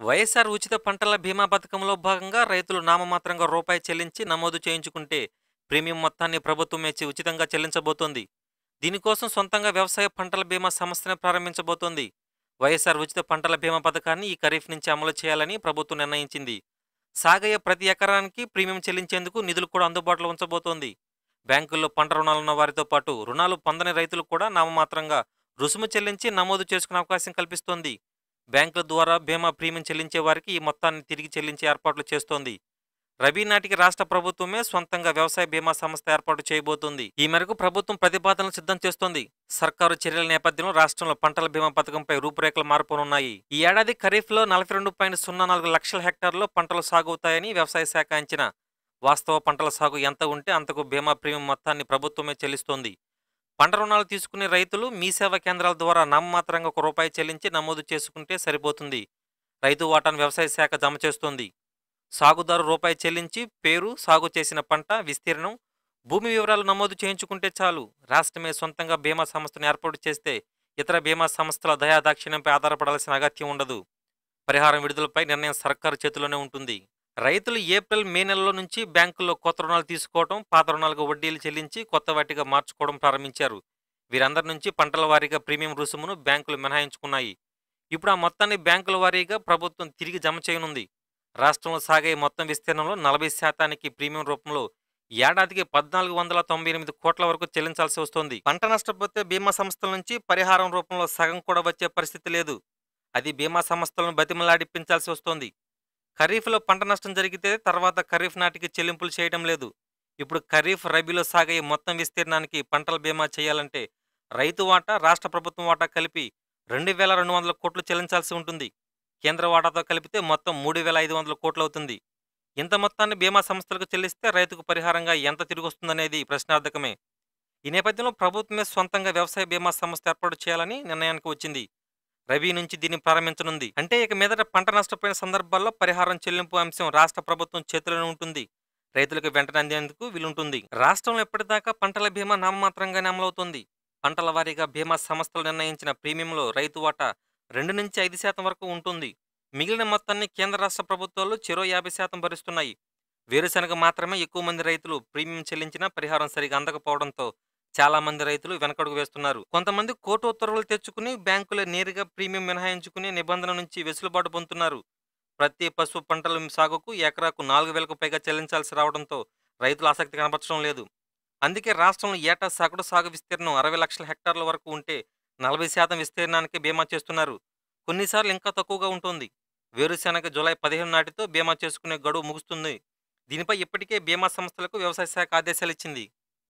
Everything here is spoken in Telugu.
వైఎస్ఆర్ ఉచిత పంటల బీమా పథకంలో భాగంగా రైతులు నామమాత్రంగా రూపాయి చెల్లించి నమోదు చేయించుకుంటే ప్రీమియం మొత్తాన్ని ప్రభుత్వం ఇచ్చి ఉచితంగా చెల్లించబోతోంది. దీనికోసం సొంతంగా వ్యవసాయ పంటల బీమా సంస్థను ప్రారంభించబోతోంది. వైఎస్ఆర్ ఉచిత పంటల బీమా పథకాన్ని ఈ ఖరీఫ్ నుంచి అమలు చేయాలని ప్రభుత్వం నిర్ణయించింది. సాగయ్య ప్రతి ఎకరానికి ప్రీమియం చెల్లించేందుకు నిధులు కూడా అందుబాటులో ఉంచబోతోంది. బ్యాంకుల్లో పంట రుణాలున్న వారితో పాటు రుణాలు పొందని రైతులు కూడా నామమాత్రంగా రుసుము చెల్లించి నమోదు చేసుకునే అవకాశం కల్పిస్తోంది. బ్యాంకుల ద్వారా బీమా ప్రీమియం చెల్లించే వారికి ఈ మొత్తాన్ని తిరిగి చెల్లించే ఏర్పాట్లు చేస్తోంది. రబీ నాటికి రాష్ట్ర ప్రభుత్వమే సొంతంగా వ్యవసాయ బీమా సంస్థ ఏర్పాటు చేయబోతోంది. ఈ మేరకు ప్రభుత్వం ప్రతిపాదనలు సిద్ధం చేస్తోంది. సర్కారు చర్యల నేపథ్యంలో రాష్ట్రంలో పంటల బీమా పథకంపై రూపురేఖలు మారిపోనున్నాయి. ఈ ఏడాది ఖరీఫ్లో నలభై రెండు పాయింట్ సున్నా నాలుగు లక్షల హెక్టార్లో పంటలు సాగుతాయని వ్యవసాయ శాఖ అంచనా. వాస్తవ పంటల సాగు ఎంత ఉంటే అంతకు బీమా ప్రీమియం మొత్తాన్ని ప్రభుత్వమే చెల్లిస్తోంది. పంట రుణాలు తీసుకునే రైతులు మీ సేవా కేంద్రాల ద్వారా నామమాత్రంగా ఒక రూపాయి చెల్లించి నమోదు చేసుకుంటే సరిపోతుంది. రైతు వాటాను వ్యవసాయ శాఖ జమ చేస్తోంది. సాగుదారు రూపాయి చెల్లించి పేరు సాగు చేసిన పంట విస్తీర్ణం భూమి వివరాలు నమోదు చేయించుకుంటే చాలు. రాష్ట్రమే సొంతంగా బీమా సంస్థను ఏర్పాటు చేస్తే ఇతర బీమా సంస్థల దయాదాక్షిణ్యంపై ఆధారపడాల్సిన అగత్యం ఉండదు. పరిహారం విడుదలపై నిర్ణయం సర్కారు చేతిలోనే ఉంటుంది. రైతులు ఏప్రిల్ మే నెలలో నుంచి బ్యాంకుల్లో కొత్త రుణాలు తీసుకోవడం పాత రుణాలకు వడ్డీలు చెల్లించి కొత్త వాటిగా మార్చుకోవడం ప్రారంభించారు. వీరందరి నుంచి పంటల వారీగా ప్రీమియం రుసుమును బ్యాంకులు మినహాయించుకున్నాయి. ఇప్పుడు ఆ మొత్తాన్ని బ్యాంకుల వారీగా ప్రభుత్వం తిరిగి జమ చేయనుంది. రాష్ట్రంలో సాగే మొత్తం విస్తీర్ణంలో నలభై శాతానికి ప్రీమియం రూపంలో ఏడాదికి పద్నాలుగు వందల తొంభై ఎనిమిది కోట్ల వరకు చెల్లించాల్సి వస్తోంది. పంట నష్టపోతే బీమా సంస్థల నుంచి పరిహారం రూపంలో సగం కూడా వచ్చే పరిస్థితి లేదు. అది బీమా సంస్థలను బతిమలాడిప్పించాల్సి వస్తోంది. ఖరీఫ్లో పంట నష్టం జరిగితే తర్వాత ఖరీఫ్ నాటికి చెల్లింపులు చేయడం లేదు. ఇప్పుడు ఖరీఫ్ రబీలో సాగే మొత్తం విస్తీర్ణానికి పంటల బీమా చేయాలంటే రైతు వాటా రాష్ట్ర ప్రభుత్వం వాటా కలిపి రెండు వేల రెండు వందల కోట్లు చెల్లించాల్సి ఉంటుంది. కేంద్ర వాటాతో కలిపితే మొత్తం మూడు వేల ఐదు వందల కోట్లు అవుతుంది. ఇంత మొత్తాన్ని బీమా సంస్థలకు చెల్లిస్తే రైతుకు పరిహారంగా ఎంత తిరిగి వస్తుందనేది ప్రశ్నార్థకమే. ఈ నేపథ్యంలో ప్రభుత్వమే సొంతంగా వ్యవసాయ బీమా సంస్థ ఏర్పాటు చేయాలని నిర్ణయానికి వచ్చింది. రబీ నుంచి దీన్ని ప్రారంభించనుంది. అంటే ఇక మీదట పంట నష్టపోయిన సందర్భాల్లో పరిహారం చెల్లింపు అంశం రాష్ట్ర ప్రభుత్వం చేతిలోనే ఉంటుంది. రైతులకు వెంటనే అందేందుకు వీలుంటుంది. రాష్ట్రంలో ఎప్పటిదాకా పంటల బీమా నామమాత్రంగానే అమలవుతుంది. పంటల వారీగా బీమా సంస్థలు నిర్ణయించిన ప్రీమియంలో రైతు వాటా రెండు నుంచి ఐదు శాతం వరకు ఉంటుంది. మిగిలిన మొత్తాన్ని కేంద్ర రాష్ట్ర ప్రభుత్వాలు చెరో యాభై శాతం భరిస్తున్నాయి. వేరుశనగ మాత్రమే ఎక్కువ మంది రైతులు ప్రీమియం చెల్లించినా పరిహారం సరిగా అందకపోవడంతో చాలా మంది రైతులు వెనకడుగు వేస్తున్నారు. కొంతమంది కోర్టు ఉత్తర్వులు తెచ్చుకుని బ్యాంకులే నేరుగా ప్రీమియం మినహాయించుకునే నిబంధన నుంచి వెసులుబాటు పొందుతున్నారు. ప్రతి పసుపు పంటల సాగుకు ఎకరాకు నాలుగు వేలకు పైగా చెల్లించాల్సి రావడంతో రైతులు ఆసక్తి కనపరచడం లేదు. అందుకే రాష్ట్రంలో ఏటా సగటు సాగు విస్తీర్ణం అరవై లక్షల హెక్టార్ల వరకు ఉంటే నలభై శాతం విస్తీర్ణానికి బీమా చేస్తున్నారు. కొన్నిసార్లు ఇంకా తక్కువగా ఉంటుంది. వేరుశెనగ జూలై పదిహేను నాటితో బీమా చేసుకునే గడువు ముగుస్తుంది. దీనిపై ఇప్పటికే బీమా సంస్థలకు వ్యవసాయ శాఖ ఆదేశాలు ఇచ్చింది.